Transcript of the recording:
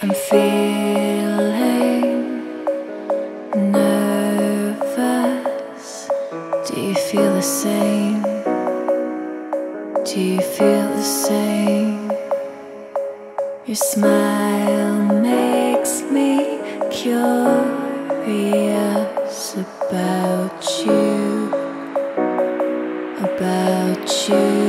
I'm feeling nervous. Do you feel the same? Do you feel the same? Your smile makes me curious about you, about you.